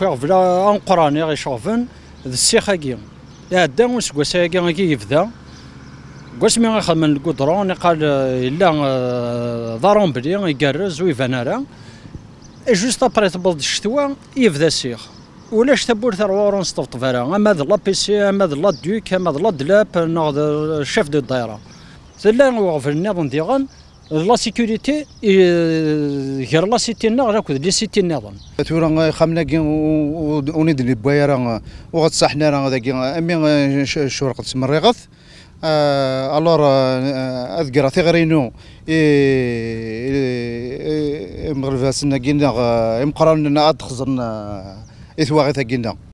فلا انقراني غيشوفن ذ السيخاكي يعدا وسكواساكي غي يبدا كواس مي غيخدم الكودرون قال الا ضارون بلي يقرز ويبان راه جوست ابري تبض الشتوى يبدا السيخ ولاش تبور ثروار نستفطف راه اما ذا لا بيسي اما ذا لا دوك اما ذا لا دلاب ناخذ الشيف دو الدايره ثلا وغف النظام ديغان لا سيكوريتي غير لا سيتي ناغ راكود لي سيتي النظام تورا خمنا كي ونيد لي بوايا راه وغتصحنا راه ذاك امي شورقه تمريغث الور اذكر ثغرينو مغرفاسنا كينا مقران ادخزن اثواغي ثقينا